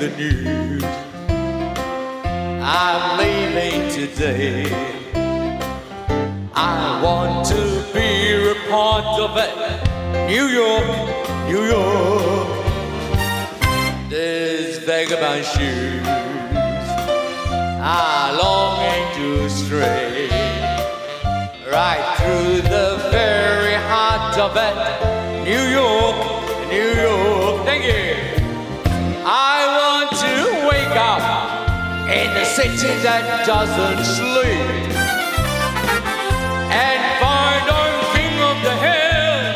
the news. I'm leaving today. I want to be a part of it. New York, New York. These vagabond shoes are longing to stray right through the very heart of it. New York, New York. A city that doesn't sleep and find I'm king of the hill,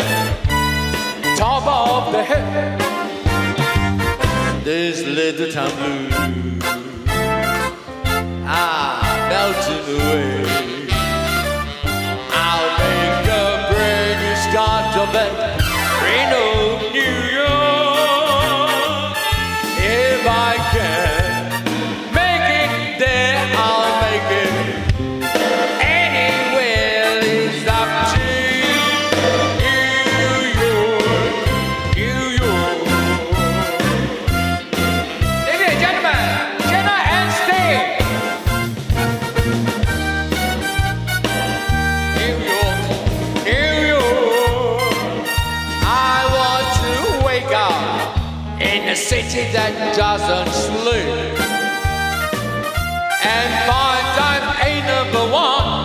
top of the hill. This little town blues are ah, melting away. I'll make a brand new start of it. in a city that doesn't sleep. And find I'm A number one,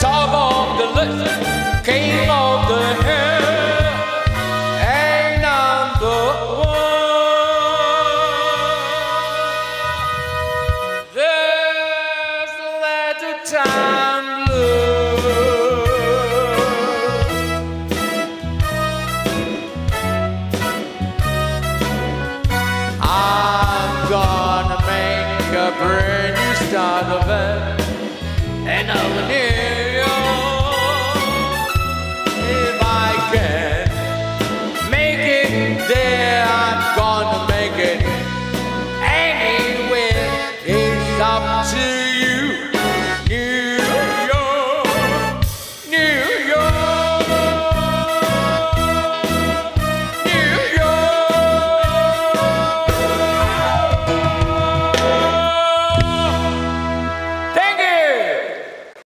top of the list, king of the hill. time I'm gonna make a brand new start of it.